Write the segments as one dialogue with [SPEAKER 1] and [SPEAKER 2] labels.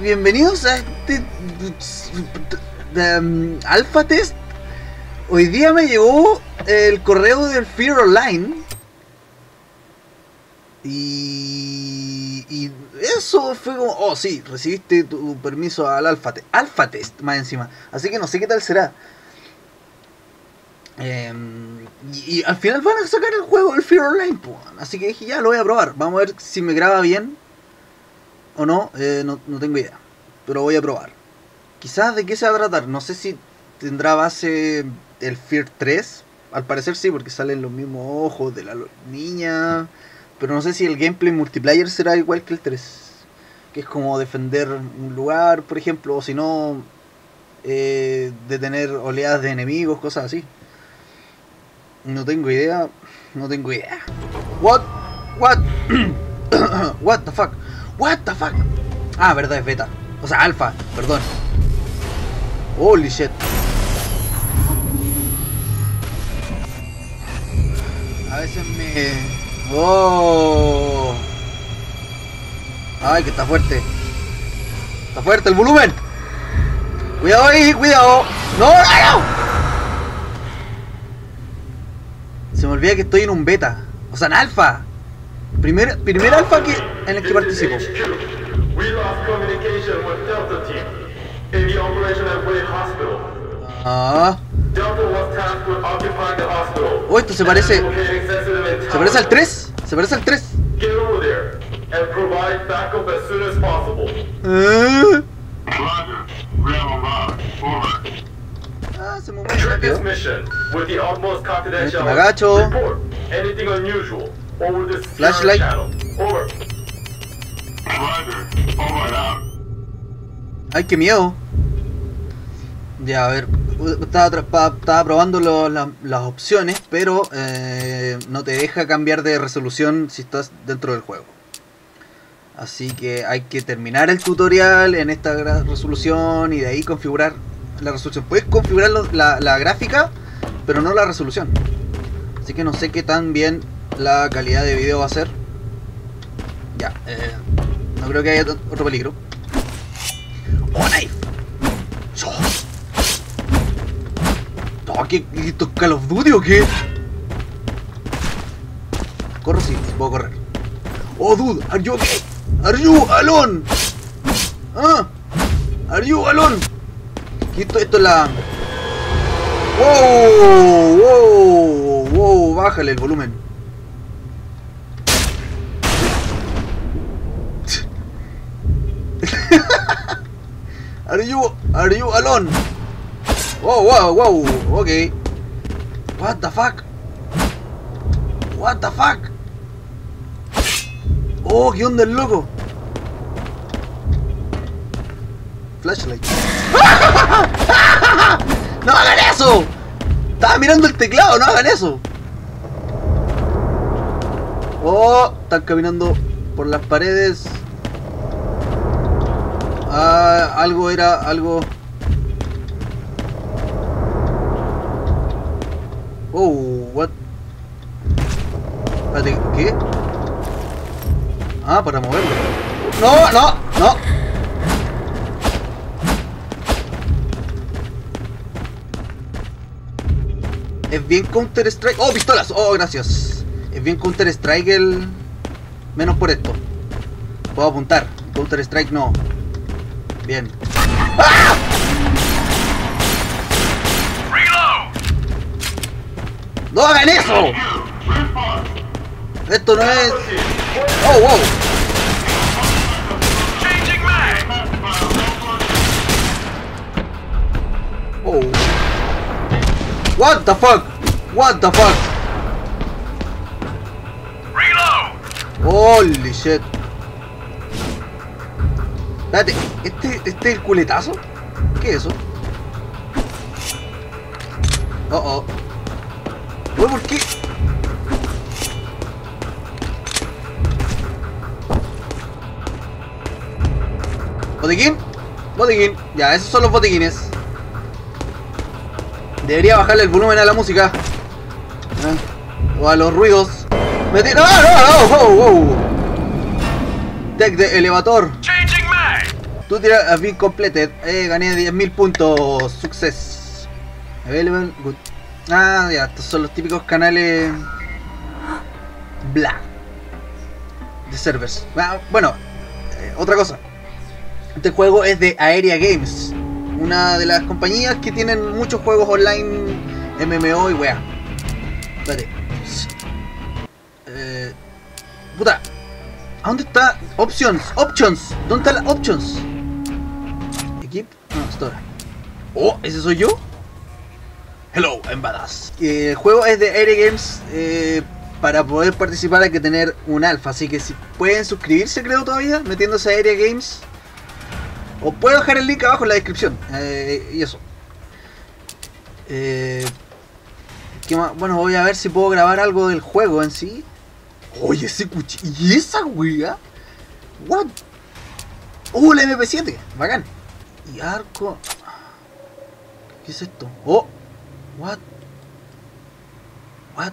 [SPEAKER 1] Bienvenidos a este um, alfa test. Hoy día me llegó el correo del Fear Online. Y, y eso fue como, oh sí, recibiste tu permiso al alfa, te alfa test más encima. Así que no sé qué tal será. Em, y, y al final van a sacar el juego, el Fear Online. po. Así que dije, ya lo voy a probar. Vamos a ver si me graba bien o no, eh, no, tengo idea. Pero voy a probar. Quizás de qué se va a tratar. No sé si tendrá base el Fear 3. Al parecer sí, porque salen los mismos ojos de la niña. Pero no sé si el gameplay multiplayer será igual que el 3. Que es como defender un lugar, por ejemplo. O si no, eh, detener oleadas de enemigos, cosas así. No tengo idea. No tengo idea. What? What? What the fuck? What the fuck? Ah, verdad, es beta. O sea, alfa, perdón. Holy shit. A veces me. Oh. Ay, que está fuerte. Está fuerte el volumen. Cuidado ahí, cuidado. No, no, no. Se me olvida que estoy en un beta. O sea, en alfa. Primer, primer alfa que, en el que participo.
[SPEAKER 2] We lost communication with Delta team in the operation at Wade Hospital.
[SPEAKER 1] Ah.
[SPEAKER 2] Delta was tasked with occupying the hospital.
[SPEAKER 1] Oh, esto se parece. Se parece al 3. Se parece al 3.
[SPEAKER 2] Get over there and provide backup as soon as possible.
[SPEAKER 1] Ah. Ah, se movió. Me agacho.
[SPEAKER 2] Over this
[SPEAKER 1] Flashlight.
[SPEAKER 2] channel. Over.
[SPEAKER 3] Roger. Over out.
[SPEAKER 1] Ay, qué miedo. Ya, a ver. Estaba, estaba probando lo- la- las opciones, pero eh, no te deja cambiar de resolución si estás dentro del juego. Así que hay que terminar el tutorial en esta resolución y de ahí configurar la resolución. Puedes configurar la gráfica, pero no la resolución. Así que no sé qué tan bien la calidad de video va a ser. Ya, eh, no creo que haya otro peligro. ¡Oh, knife! ¡Oh! ¿qué, Call of Duty o qué? Corro sí, puedo correr. Oh, dude, are you okay? Are you alone? Ah, are you alone? ¿Qué Esto, esto es la... Wow, wow, wow, bájale el volumen. Are you are you alone? Wow, wow, wow. Okay. What the fuck? What the fuck? Oh, ¿qué onda el loco? Flashlight. ¡No hagan eso! Estaba mirando el teclado, no hagan eso. Oh, están caminando por las paredes. Ah, algo era, algo. Oh, what? Espérate, ¿qué? Ah, para moverlo. No, no, no. Es bien Counter Strike. Oh, pistolas. Oh, gracias. Es bien Counter Strike el. Menos por esto. Puedo apuntar. Counter Strike no. Bien. ¡Ah! ¡No hagan eso! Esto no es. ¡Oh, wow! Oh. What the fuck? What the fuck? Holy shit. Espérate, ¿este, ¿este es el culetazo? ¿Qué es eso? Oh oh. ¿por qué? ¿Botiquín? Botiquín. Ya, esos son los botiquines. Debería bajarle el volumen a la música. Ah, O a los ruidos. Me ¡No, no, no! ¡Wow, wow! Deck de elevador. Tú tiras has been completed. Eh, gané 10.000 puntos. Success. Available. Good. Ah, ya, estos son los típicos canales. Bla. De servers. Ah, bueno, eh, otra cosa. Este juego es de Aeria Games. Una de las compañías que tienen muchos juegos online, MMO y weá. Espérate. Eh, puta. ¿A dónde está? Options, options. ¿Dónde están las options? No. Oh, ¿ese soy yo? Hello, I'm badass. El juego es de Aeria Games. eh, para poder participar hay que tener un alfa. Así que si pueden suscribirse, creo todavía, metiéndose a Aeria Games. O puedo dejar el link abajo en la descripción. eh, y eso. Eh. Bueno, voy a ver si puedo grabar algo del juego en sí. Oye, ese cuchillo. ¿Y esa wea? What? Uh, la MP7. Bacán. Y arco. ¿Qué es esto? Oh. What? What?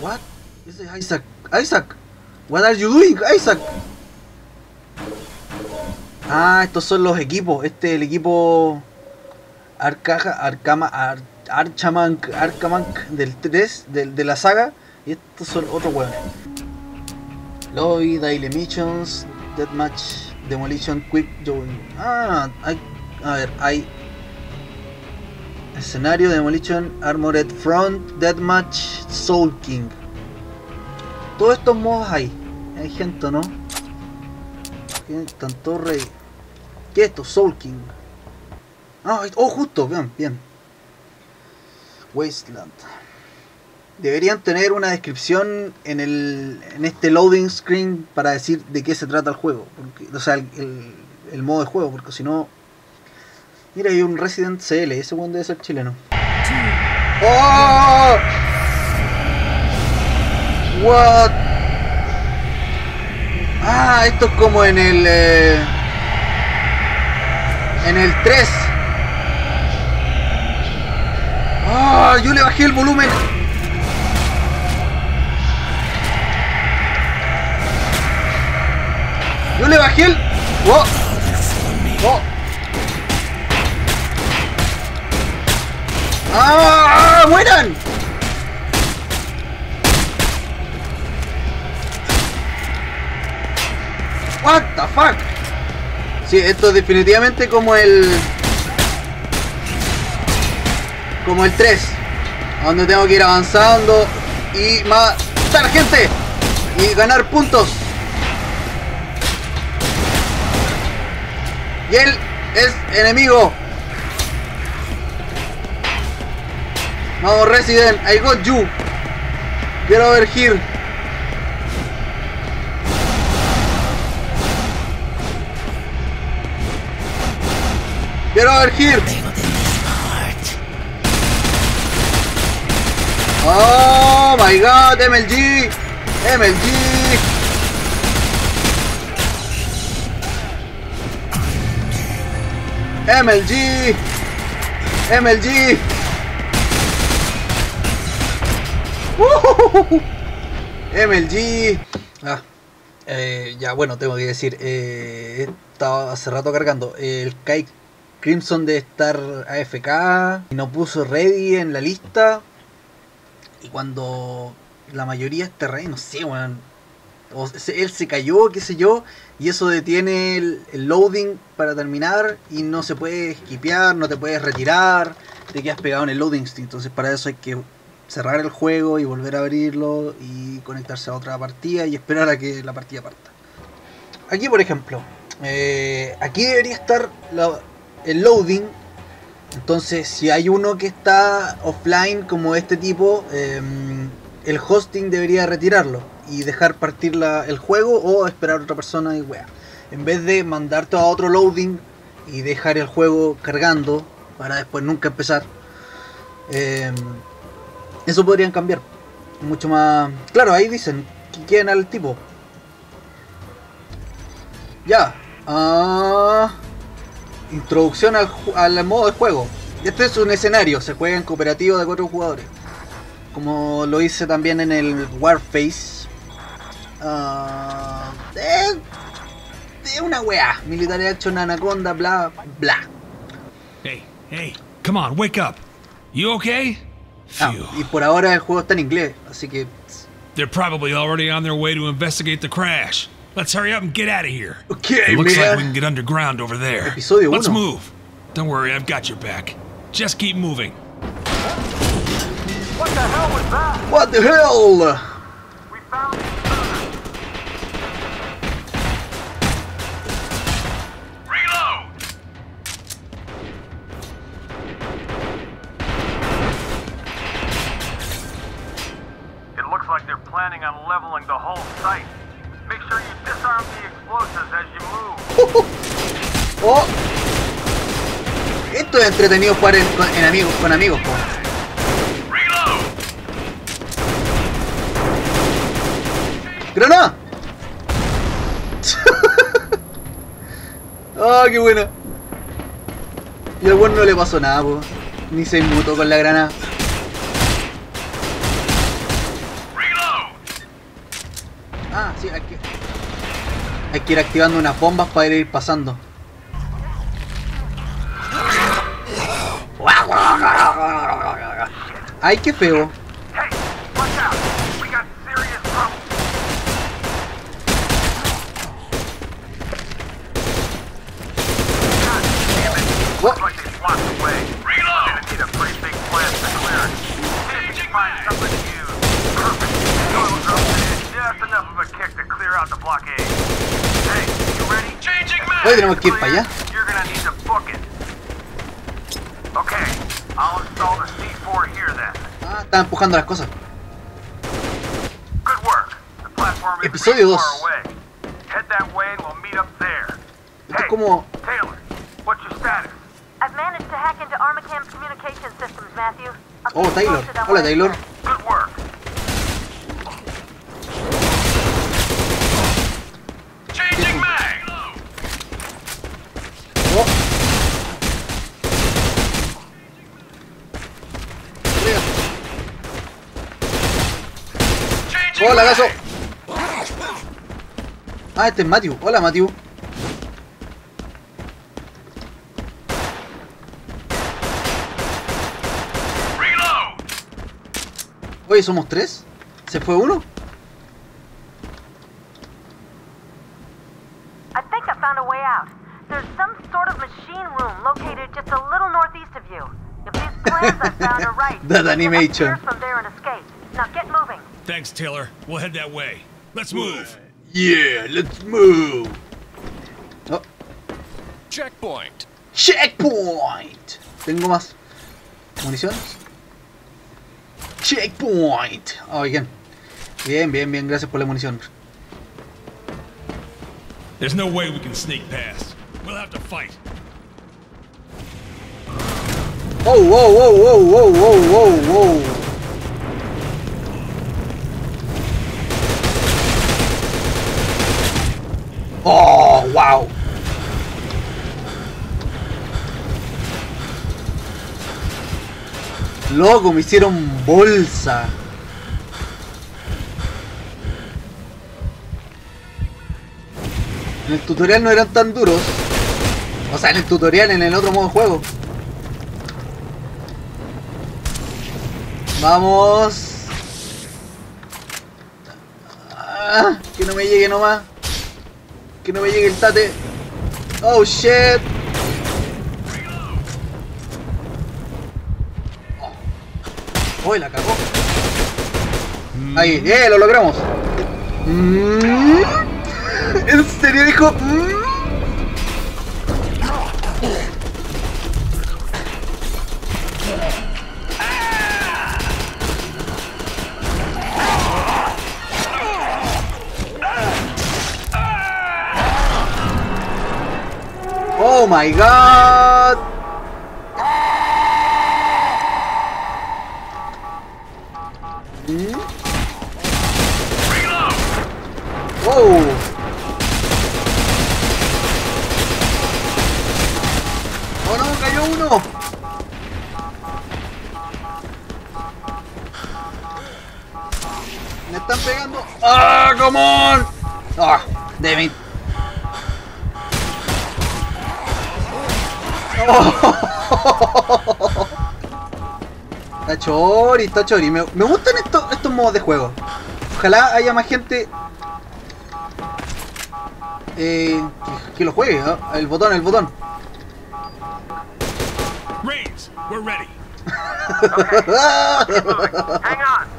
[SPEAKER 1] What? Ese es Isaac. Isaac. What are you doing, Isaac? Ah, estos son los equipos. Este es el equipo Arcaja, Arcama, Ar, Archamank, Arcamank del 3, del, de la saga. Y estos son otros hueones. Lobby, Daily Missions, Deathmatch, Demolition, Quick Join. Ah, hay, a ver, hay escenario, Demolition, Armored Front, Deathmatch, Soul King. Todos estos modos hay. Hay gente, ¿no? Todos rey. ¿Qué es esto? Soul King. Ah, oh, justo, bien, bien. Wasteland. Deberían tener una descripción en el en este loading screen para decir de qué se trata el juego. O sea, el, el- modo de juego, porque si no. Mira, hay un Resident CL, ese one debe ser chileno. ¡Oh! What? Ah, esto es como en el. eh, en el 3. Ah, yo le bajé el volumen. Yo le bajé el. Oh. Oh. ¡Ah! ¡Mueran! What the fuck? Sí, esto es definitivamente como el... Como el 3. Donde tengo que ir avanzando y matar gente. Y ganar puntos. Y él es enemigo. Vamos Resident, I got you. Get over here. Get over here. Oh my god, MLG. MLG. MLG. MLG. Uh, MLG. Ah, eh, ya bueno, tengo que decir, eh, estaba hace rato cargando. El Kai Crimson de estar AFK y no puso ready en la lista. Y cuando la mayoría está ready, no sé, weón. Él se cayó, qué sé yo, y eso detiene el, loading para terminar y no se puede esquipear, no te puedes retirar, te quedas pegado en el loading. Entonces para eso hay que cerrar el juego y volver a abrirlo y conectarse a otra partida y esperar a que la partida parta. Aquí por ejemplo, eh, aquí debería estar el loading. Entonces si hay uno que está offline como este tipo, eh, el hosting debería retirarlo y dejar partir la- el juego o esperar a otra persona y wea. En vez de mandarte a otro loading y dejar el juego cargando para después nunca empezar. eh, eso podrían cambiar. Mucho más. Claro, ahí dicen quieren al tipo. Ya. ah, introducción al, al modo de juego. Este es un escenario, se juega en cooperativo de cuatro jugadores. Como lo hice también en el Warface. Ah, es, es una weá. Militar Action Anaconda, bla, bla.
[SPEAKER 4] Hey, hey, come on, wake up. You okay?
[SPEAKER 1] Ah,
[SPEAKER 4] Phew.
[SPEAKER 1] y por ahora el juego está en inglés, así que.
[SPEAKER 4] They're probably already on their way to investigate the crash. Let's hurry up and get out of here.
[SPEAKER 1] Okay,
[SPEAKER 4] it looks like we can get underground over there.
[SPEAKER 1] Episodio
[SPEAKER 4] Let's
[SPEAKER 1] uno.
[SPEAKER 4] move. Don't worry, I've got your back. Just keep moving.
[SPEAKER 2] What the hell was that?
[SPEAKER 1] What the hell?
[SPEAKER 2] We found looks like they're planning on leveling the whole site. Make sure you disarm the explosives as you move.
[SPEAKER 1] Oh. Esto es entretenido jugar en, con, amigos, con amigos! ¡Granada! ¡Ah, qué buena! Y al bueno no le pasó nada. Ni se inmutó con la granada.
[SPEAKER 3] Reload!
[SPEAKER 1] Ah, sí, hay que... Hay que ir activando unas bombas para ir pasando. ¡Ay, qué feo!
[SPEAKER 2] Hey, watch out! We got serious trouble. God damn it!
[SPEAKER 1] What?
[SPEAKER 2] Looks like they blocked the way.
[SPEAKER 3] Reload!
[SPEAKER 2] Gonna need a pretty big blast to clear it. See if you can find something to use. Perfect. Oil drops in just enough of a kick to clear out the blockade. Hey, you ready?
[SPEAKER 3] Changing mag!
[SPEAKER 1] Hoy tenemos que ir para allá.
[SPEAKER 2] You're gonna need to book it. Okay, I'll install the C4 here then.
[SPEAKER 1] Ah, está empujando las cosas.
[SPEAKER 2] Good work. The platform is
[SPEAKER 1] Episodio dos.
[SPEAKER 2] far away. Head that way and we'll meet up there.
[SPEAKER 1] Esto es
[SPEAKER 2] Hey,
[SPEAKER 1] como...
[SPEAKER 2] Taylor, what's your status?
[SPEAKER 5] I've managed to hack into Armacam's communication systems, Matthew. I'll
[SPEAKER 1] Oh,
[SPEAKER 5] keep you
[SPEAKER 1] Taylor.
[SPEAKER 5] posted on
[SPEAKER 1] Hola,
[SPEAKER 5] what I
[SPEAKER 1] Taylor.
[SPEAKER 5] find.
[SPEAKER 2] Good work.
[SPEAKER 3] Changing mag!
[SPEAKER 1] Oh.
[SPEAKER 3] Changing
[SPEAKER 1] Hola, gaso. Ah, este es Matthew. Hola, Matthew.
[SPEAKER 3] Reload!
[SPEAKER 1] Oye, ¿somos tres? ¿Se fue uno?
[SPEAKER 5] I think I found a way out. There's some sort of machine room located just a little northeast of you. If these plans I found are right,
[SPEAKER 1] That animation.
[SPEAKER 5] from there and escape. Now get moving.
[SPEAKER 4] Thanks, Taylor. We'll head that way. Let's move.
[SPEAKER 1] Yeah, let's move. Oh,
[SPEAKER 4] Checkpoint.
[SPEAKER 1] checkpoint. Tengo más municiones. Checkpoint. Oh, bien. Bien, bien, bien. Gracias por la munición.
[SPEAKER 4] There's no way we can sneak past. We'll have to fight.
[SPEAKER 1] Oh, whoa, whoa, whoa, whoa, whoa, whoa, whoa. Loco, me hicieron bolsa. En el tutorial no eran tan duros. O sea, en el tutorial, en el otro modo de juego. Vamos. Ah, que no me llegue nomás. Que no me llegue el tate. Oh shit. Oh, oh la cagó. Ahí, eh, lo logramos. Mm. ¿En serio dijo? Mm. Oh my god. Mm. Wow. Oh no, cayó uno. Ah, come on. Ah, De 20. Está chori, está chori. Me, me gustan estos, estos modos de juego. Ojalá haya más gente eh, que, que lo juegue. ¿no? El botón, el botón.
[SPEAKER 4] Rains, we're ready.
[SPEAKER 2] Hang on.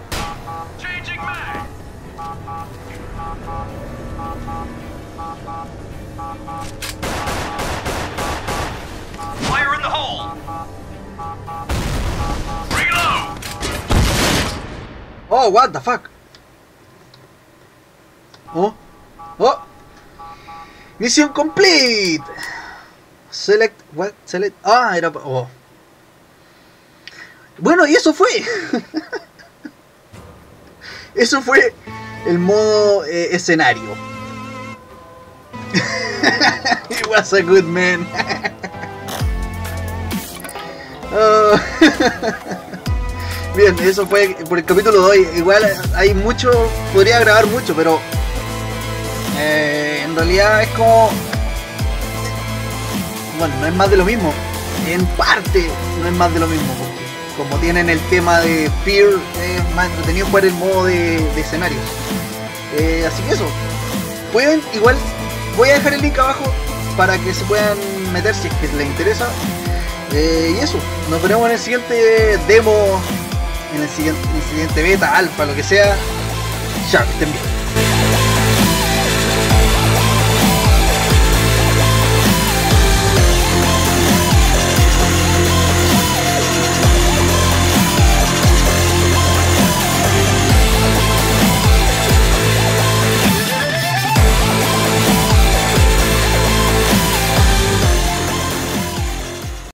[SPEAKER 3] Fire in the hole.
[SPEAKER 1] Oh, what the fuck. Oh, oh. Mission complete. Select, what? Select. Ah, era. Oh. Bueno, y eso fue. eso fue el modo eh, escenario. He was a good man. Oh. Bien, eso fue por el capítulo 2. Igual hay mucho, podría grabar mucho, pero eh, en realidad es como. Bueno, no es más de lo mismo. En parte, no es más de lo mismo. Como tienen el tema de Fear, es más entretenido jugar el modo de, de escenarios. Eh, así que eso. Pueden, igual, voy a dejar el link abajo para que se puedan meter si es que les interesa. Eh, y eso, nos veremos en el siguiente demo, en el siguiente, beta, alfa, lo que sea. Chao, estén bien.